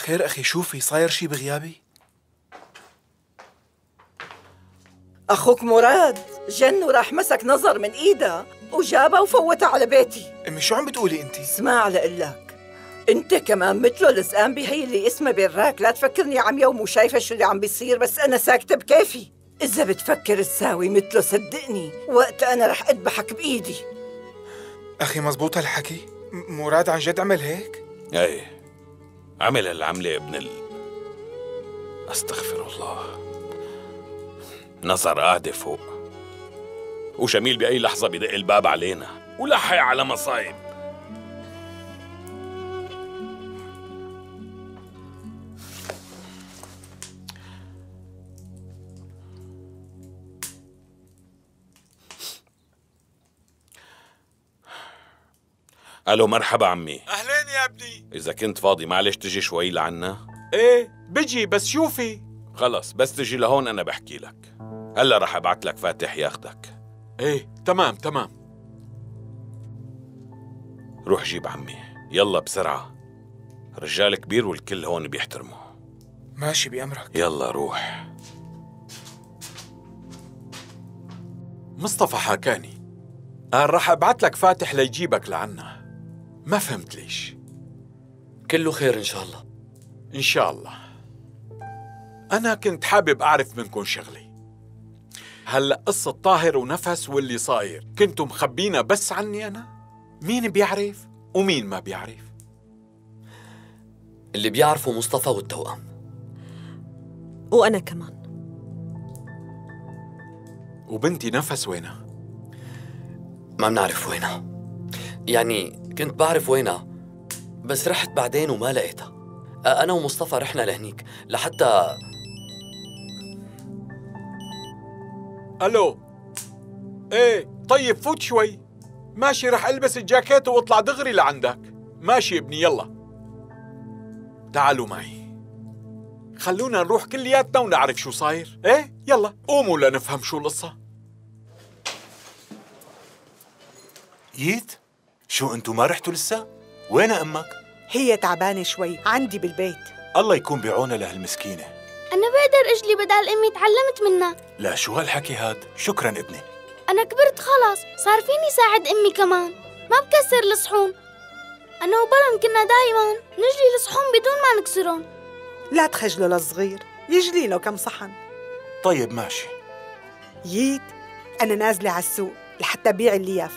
خير أخي شوفي صاير شي بغيابي. أخوك مراد جن وراح مسك نظر من إيدها وجابها وفوتها على بيتي. أمي شو عم بتقولي أنت؟ اسمع لقلك أنت كمان مثله لزقان بهي اللي اسمها براك لا تفكرني عمية ومو شايفة شو اللي عم بيصير بس أنا ساكتة بكيفي. إذا بتفكر تساوي مثله صدقني وقت أنا رح أذبحك بإيدي. أخي مزبوط هالحكي؟ مراد عن جد عمل هيك؟ إيه. عمل هالعملة ابن ال. أستغفر الله. نظر قاعدة فوق وجميل بأي لحظة بدق الباب علينا. ولحق على مصايب. ألو مرحبا عمي. أهلين يا ابني. إذا كنت فاضي معلش تجي شوي لعنا. إيه بجي بس شوفي. خلص بس تجي لهون أنا بحكي لك. هلا رح أبعت لك فاتح ياخدك. إيه تمام تمام. روح جيب عمي. يلا بسرعة. رجال كبير والكل هون بيحترمه ماشي بأمرك. يلا روح. مصطفى حكاني قال راح أبعت لك فاتح ليجيبك لعنا. ما فهمت ليش. كله خير إن شاء الله. إن شاء الله. أنا كنت حابب أعرف منكم شغلي. هلا قصة طاهر ونفس واللي صاير كنتم مخبينا بس عني أنا؟ مين بيعرف ومين ما بيعرف؟ اللي بيعرفوا مصطفى والتوأم. وأنا كمان. وبنتي نفس وينها؟ ما بنعرف وينها. يعني كنت بعرف وينها بس رحت بعدين وما لقيتها. أنا ومصطفى رحنا لهنيك لحتى ألو. إيه طيب فوت شوي. ماشي رح ألبس الجاكيت وأطلع دغري لعندك. ماشي ابني يلا. تعالوا معي. خلونا نروح كلياتنا ونعرف شو صاير. إيه يلا. قوموا لنفهم شو القصة. جيت؟ شو انتو ما رحتوا لسه؟ وين أمك؟ هي تعبانة شوي عندي بالبيت. الله يكون بعونها لهالمسكينة. أنا بقدر أجلي بدل أمي تعلمت منها. لا شو هالحكي هاد؟ شكرا ابني. أنا كبرت خلاص صار فيني ساعد أمي كمان. ما بكسر الصحون. أنا وبرم كنا دايما نجلي الصحون بدون ما نكسرهم لا تخجلوا للصغير يجلي له كم صحن. طيب ماشي. ييت أنا نازلة على السوق لحتى بيع اللياف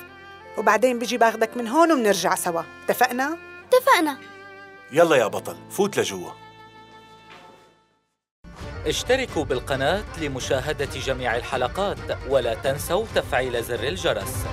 وبعدين بيجي باخدك من هون وبنرجع سوا. اتفقنا؟ اتفقنا. يلا يا بطل فوت لجوا. اشتركوا بالقناة لمشاهدة جميع الحلقات ولا تنسوا تفعيل زر الجرس.